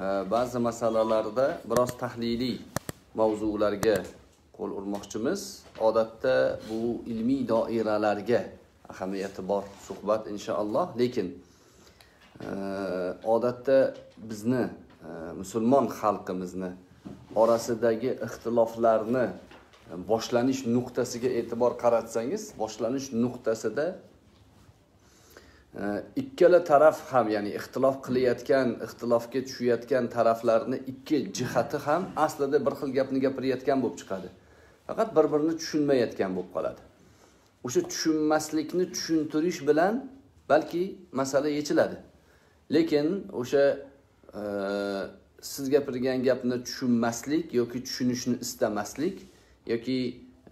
ba'zi masalalarda biroz tahliliy mavzularga qo'l urmoqchimiz. Odatda bu ilmiy doiralarga ahamiyati bor suhbat inshaalloh. Lekin odatda bizni musulmon xalqimizni orasidagi ixtiloflarni e, boshlanish nuqtasiga e'tibor qaratsangiz boshlanish nuqtasida ikkala taraf ham ya'ni ixtilof qilayotgan ixtilofga tushayotgan taraflarni ikki jihati ham aslida bir xil gapni gapirayotgan bo'lib chiqadi. Faqat bir birini tushunmayotgan bo'lib qoladi. O'sha tushunmaslikni tushuntirish bilan balki masala yechiladi. Lekin o'sha e, siz gapirgan gapni tushunmaslik yoki tushunishni istamaslik yoki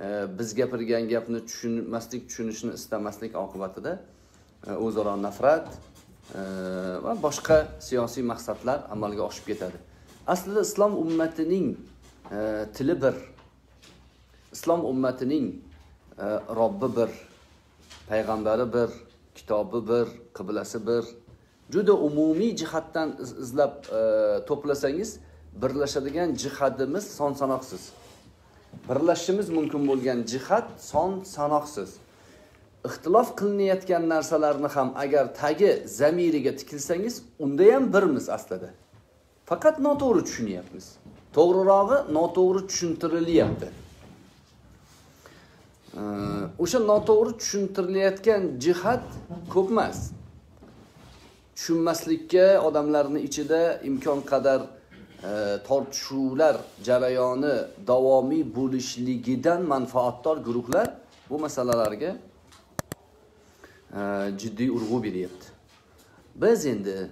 e, biz gapirgan gapni tushunmaslik tushunishni istamaslik oqibatida E, o'zaro nafrat e, va boshqa siyosiy maqsadlar amalga oshib ketadi. Aslida islom ummatining e, tili bir. Islom ummatining robbi bir payg'ambari bir kitobi bir qiblasi bir. Juda umumiy jihatdan izlab to'plasangiz birlashadigan jihatimiz son sanoqsiz birlashishimiz mumkin bo'lgan jihat son sanoqsiz ixtilof qilinayotgan narsalarni ham agar tagi zamiriga tikilsangiz unda ham birmiz aslida. Faqat noto'g'ri tushunyapmiz. To'g'rirog'i noto'g'ri tushuntirilyapti. O'sha noto'g'ri tushuntirilayotgan jihat ko'p emas tushunmaslikka odamlarni ichida imkon qadar e, tortishuvlar jarayoni davomiy bo'lishligidan manfaatdor guruhlar bu masalalarga jiddiy urg'u beryapti biz endi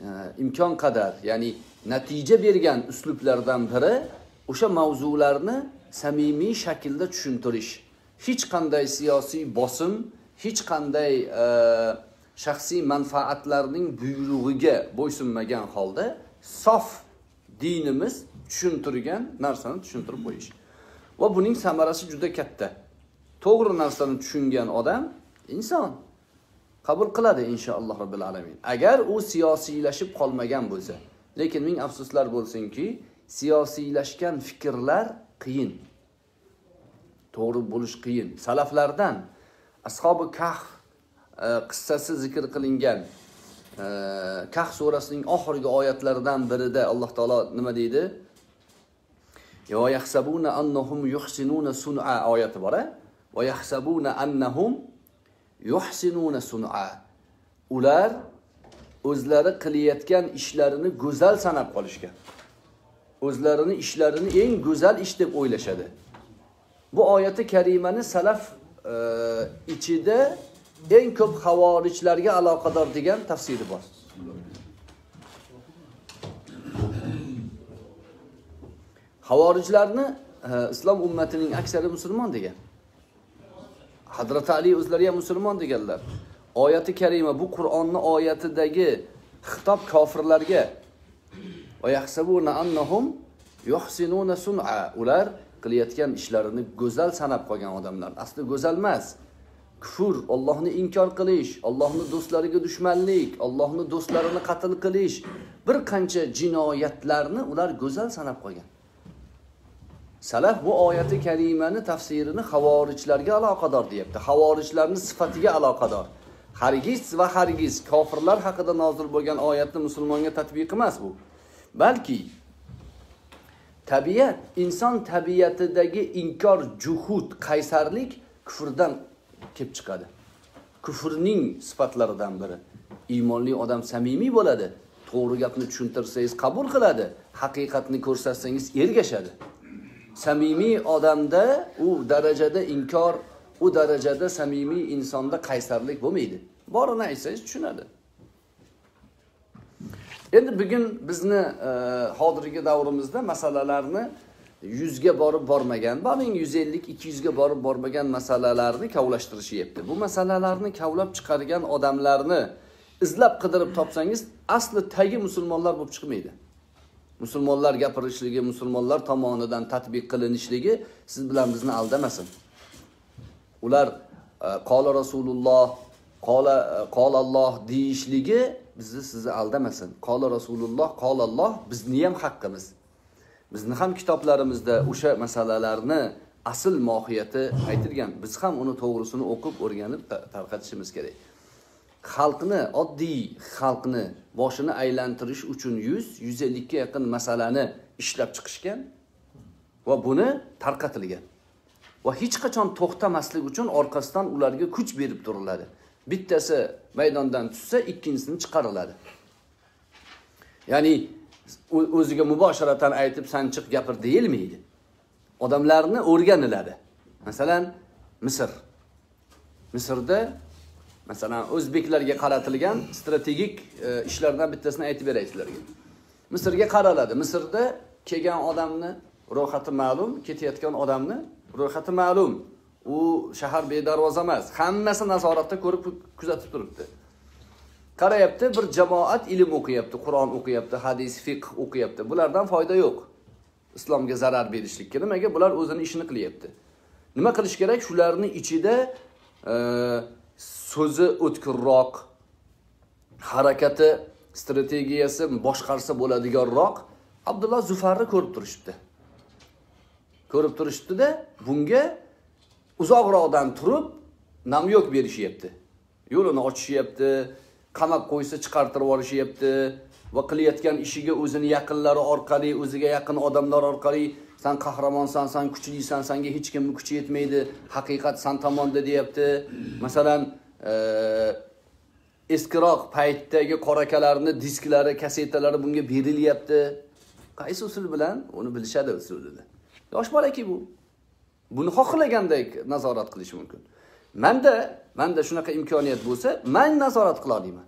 e, imkon qadar ya'ni natija bergan uslublardan biri o'sha mavzularni samimiy shaklda tushuntirish. Hech qanday siyosiy bosim hech qanday e, shaxsiy manfaatlarning buyrug'iga bo'ysunmagan holda sof dinimiz tushuntirgan narsani tushuntirib qo'yish. Va buning samarasi juda katta. To'g'ri narsani tushungan odam inson qabul qiladi inshaalloh robbil alamin. Agar u siyosiylashib qolmagan bo'lsa lekin ming afsuslar bo'lsinki siyosiylashgan fikrlar qiyin. To'g'ri bo'lish qiyin. Salaflardan ashobi kahf e, qissasi zikr qilingan e, kahf surasining oxirgi oyatlaridan birida alloh taolo nima deydi? "Yo yahsabuna annahum yuhsinuna sun'a oyati bor a va yahsabuna annahum yuhsinuna sun'a. Ular o'zlari qilayotgan ishlarini go'zal sanab qolishgan. O'zlarini ishlarini eng go'zal ish deb o'ylashadi. Bu oyati karimani salaf e, ichida eng ko'p havorijlarga aloqador degan tafsiri bor. Havorijlarni e, islom ummatining aksari musulmon degan. Hazrati ali o'zlari ham musulmon deganlar. Oyati karima bu qur'onni oyatidagi xitob kofirlarga annahum yuhsinuna sun'a ular qilayotgan ishlarini go'zal sanab qolgan odamlar. Asli go'zal emas. Kufr ollohni inkor qilish ollohni do'stlariga dushmanlik ollohni do'stlarini qatl qilish bir qancha jinoyatlarni ular go'zal sanab qolgan. Salaf bu oyati karimani tafsirini havorijlarga aloqador deyapti. Havorijlarni sifatiga aloqador. Hargiz va hargiz kofirlar haqida nozil bo'lgan oyatni musulmonga tatbiq emas bu. Balki tabiat inson tabiatidagi inkor juhud qaysarlik kufrdan kelib chiqadi. Kufrning sifatlaridan biri. Iymonli odam samimiy bo'ladi. To'g'ri gapni tushuntirsangiz qabul qiladi. Haqiqatni ko'rsatsangiz ergashadi. Samimiy odamda u darajada inkor u darajada samimiy insonda qaysarlik bo'lmaydi. Borini aytsangiz tushunadi. Endi bugun bizni e, hozirgi davrimizda masalalarni yuzga borib bormagan bormang yuz ellik ikki yuzga borib bormagan masalalarni kavlashtirishyapti. Bu masalalarni kavlab chiqargan odamlarni izlab qidirib topsangiz asli tagi musulmonlar bo'lib chiqmaydi. Musulmonlar gapirishligi musulmonlar tomonidan tatbiq qilinishligi siz bilan bizni aldamasin. Ular e, qola rasululloh qola e, qolalloh deyishligi bizni sizni aldamasin. Qola rasululloh qolalloh bizni ham haqqimiz. Bizni ham kitoblarimizda o'sha masalalarni asl mohiyati aytilgan. Biz ham uni to'g'risini o'qib o'rganib e, tarqatishimiz kerak. Xalqni oddiy xalqni boshini aylantirish uchun yuz yuz ellikka yaqin masalani ishlab chiqishgan va buni tarqatilgan va hech qachon to'xtamaslik uchun orqasidan ularga kuch berib turiladi. Bittasi maydondan tushsa ikkinchisini chiqariladi. Ya'ni o'ziga mubosharatan aytib san chiq gapir deyilmaydi. Odamlarni o'rganiladi. Masalan misr. Misrda masalan o'zbeklarga qaratilgan strategik e, ishlardan bittasini aytib beray sizlarga. Misrga qaraladi. Misrda kelgan odamni ro'yxati ma'lum ketayotgan odamni ro'yxati ma'lum. U shahar bedarvoza emas hammasi nazoratda ko'rib kuzatib turibdi. Qarayapti bir jamoat ilm o'qiyapti qur'on o'qiyapti hadis fiqh o'qiyapti. Bulardan foyda yo'q. Islomga zarar berishlikka nimaga? Bular o'zini ishini qilyapti. Nima qilish kerak? Shularni ichida e, so'zi o'tkirroq harakati strategiyasi boshqarsa bo'ladiganroq abdulloh zufarni ko'rib turishibdi. Ko'rib turishibdida bunga uzoqroqdan turib namyok berishyapti. Yo'lini ochishyapti qamab qo'ysa chiqartirib yuborishyapti va qilayotgan ishiga o'zini yaqinlari orqali o'ziga yaqin odamlar orqali san qahramonsan san kuchlisan sanga hech kimni kuchi yetmaydi. Haqiqat san tomonda deyapti. Masalan e, eskiroq paytdagi qorakalarni disklari kasetalari bunga berilyapti. Qaysi usul bilan? Uni bilishadi usulini yosh bolaki bu. Buni xohlagandek nazorat qilish mumkin. Manda manda shunaqa imkoniyat bo'lsa man nazorat qila olaman.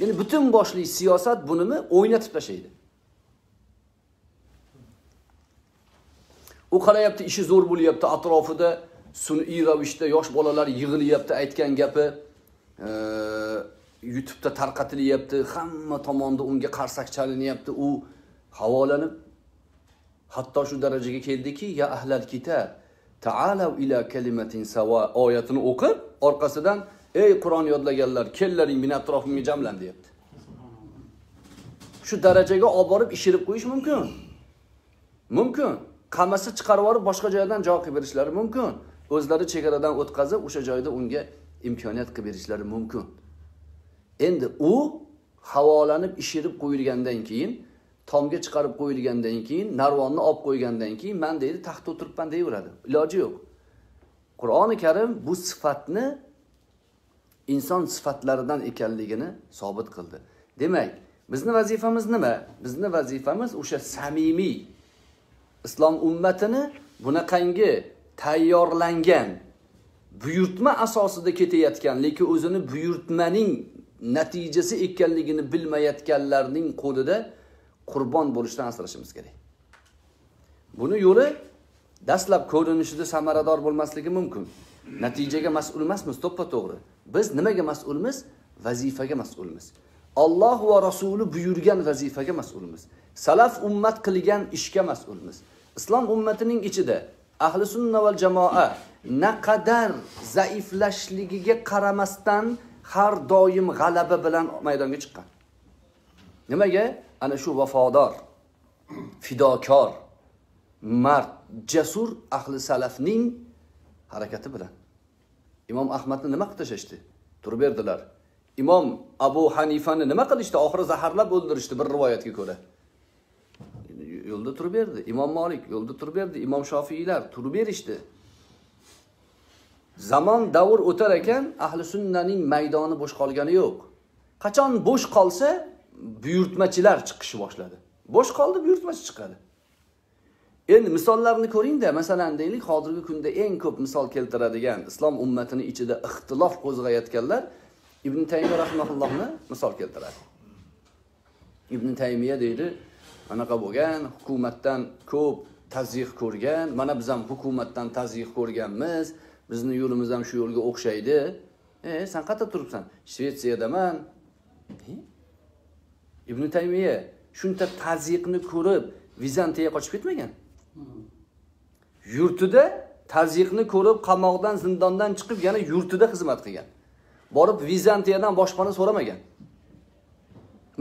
Ya'ni butun boshli siyosat bunimi o'ynatib tashlaydi. U qarayapti ishi zo'r bo'lyapti atrofida. Sun'iy ravishda yosh bolalar yig'ilyapti aytgan gapi. Youtube'da tarqatilyapti hamma tomonda unga qarsak chalinyapti. U havolanib hatto shu darajaga keldiki ya ahlal kitob taalav ila kalimatin sawa oyatini o'qib orqasidan ey qur'on yodlaganlar kellaring meni atrofimga jamlan deyapti. Shu darajaga olib borib ishirib qo'yish mumkin. Mumkin. Qamasi chiqarib yuborib boshqa joydan joy qilib berishlari mumkin. O'zlari chegaradan o'tkazib o'sha joyda unga imkoniyat qilib berishlari mumkin. Endi u havolanib ishirib qo'yilgandan keyin tomga chiqarib qo'yilgandan keyin narvonni olib qo'ygandan keyin man deydi taxtda o'tiribman deyaveradi. Iloji yo'q. Qur'oni karim bu sifatni inson sifatlaridan ekanligini sobit qildi. Demak bizni vazifamiz nima? Bizni vazifamiz o'sha samimiy islom ummatini bunaqangi tayyorlangan buyurtma asosida ketayotgan lekin o'zini buyurtmaning natijasi ekanligini bilmayotganlarning qo'lida qurbon bo'lishdan asrashimiz kerak. Buni yo'li dastlab ko'rinishida samarador bo'lmasligi mumkin. Natijaga mas'ul emasmiz to'ppa to'g'ri. Biz nimaga mas'ulmiz? Vazifaga mas'ulmiz. Olloh va rasuli buyurgan vazifaga mas'ulmiz. Salaf ummat qilgan ishga mas'ulmiz. Islom ummatining ichida ahli sunna val jamoa naqadar zaiflashligiga qaramasdan har doim g'alaba bilan maydonga chiqqan. Nimaga? Ana shu vafodor fidokor mard jasur ahli salafning harakati bilan. Imom ahmadni nima qilib tashlashdi? Turib berdilar. Imom abu hanifani nima qilishdi? Oxiri zaharlab o'ldirishdi bir rivoyatga ko'ra. Yo'lda turib berdi. Imom molik yo'lda turib berdi. Imom shofiylar turib berishdi. Zamon davr o'tar ekan ahli sunnaning maydoni bo'sh qolgani yo'q. Qachon bo'sh qolsa buyurtmachilar chiqishni boshladi. Bo'sh qoldi buyurtmachi chiqadi. Endi misollarni ko'ringda masalan deylik hozirgi kunda eng ko'p misol keltiradigan islom ummatini ichida ixtilof qo'zg'ayotganlar ibn taymiya rahmaullohni misol keltiradi. Ibn taymiya deydi anaqa bo'lgan hukumatdan ko'p tazyiq ko'rgan. Mana biz ham hukumatdan tazyiq ko'rganmiz. Bizni yo'limiz ham shu yo'lga o'xshaydi. E san qayerda turibsan? Shvetsiyadaman e? ibn taymiya shuncha tazyiqni ko'rib vizantiyaga qochib ketmagan? Yurtida tazyiqni ko'rib qamoqdan zindondan chiqib yana yurtida xizmat qilgan. Borib vizantiyadan boshpana so'ramagan.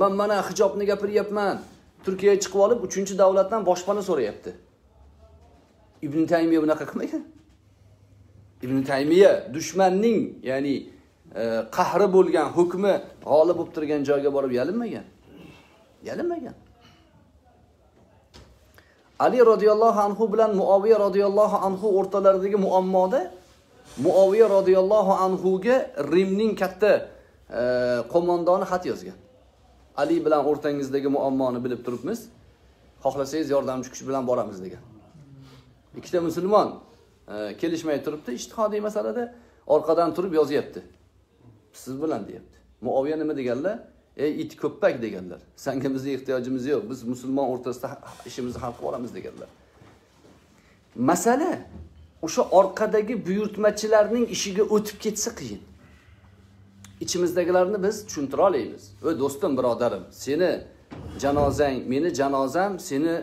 Man mana hijobni gapiryapman. Turkiyaga chiqib olib uchinchi davlatdan boshpana so'rayapti. Ibn taymiya bunaqa qilmagan ibn taymiya dushmanning ya'ni e, qahri bo'lgan hukmi g'olib bo'lib turgan joyga borib yalinmagan. Yalinmagan. Ali roziyallohu anhu bilan muoviya roziyallohu anhu o'rtalaridagi muammoda muoviya roziyallohu anhuga rimning katta e, qo'mondoni xat yozgan. Ali bilan o'rtangizdagi muammoni bilib turibmiz. Xohlasangiz yordamchi kuch bilan boramiz degan. Ikkita musulmon e, kelishmay turibdi ijtihodiy masalada orqadan turib yozyapti. Siz bilan deyapti. Muoviya nima deganlar? Ey it ko'ppak deganlar. Sanga bizni ehtiyojimiz yo'q biz musulmon o'rtasida ishimizni hal qilib olamiz deganlar. Masala o'sha orqadagi buyurtmachilarning ishiga o'tib ketsa qiyin. Ichimizdagilarni biz tushuntira olamiz ey do'stim birodarim seni janozang meni janozam seni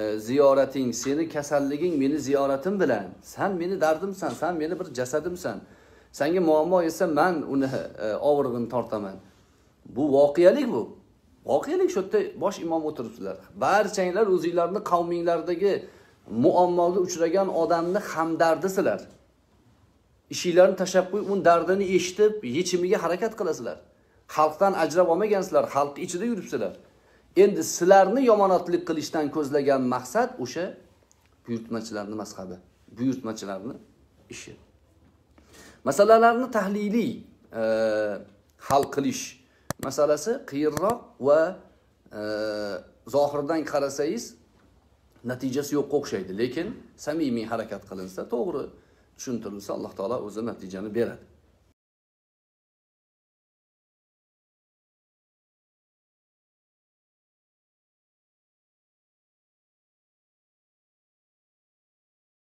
e, ziyorating seni kasalliging meni ziyoratim bilan san meni dardimsan san meni bir jasadimsan sanga muammo esa man uni e, og'rig'ini tortaman bu voqealik bu. Voqealik shu yerda bosh imom o'tiribsizlar barchanglar o'zinglarni qavminglardagi muammoga uchragan odamni hamdardisizlar ishinglarni tashlab qo'yib uni dardini eshitib yechimiga harakat qilasizlar. Xalqdan ajrab olmagansizlar xalq ichida yuribsizlar. Endi sizlarni yomonotlik qilishdan ko'zlagan maqsad o'sha buyurtmachilarni mazhabi buyurtmachilarni ishi. Masalalarni tahliliy e, hal qilish masalasi qiyinroq va e, zohirdan qarasangiz natijasi yo'qqa o'xshaydi. Lekin samimiy harakat qilinsa to'g'ri. düşündürülsə Allah Taala özə nəticəni verər.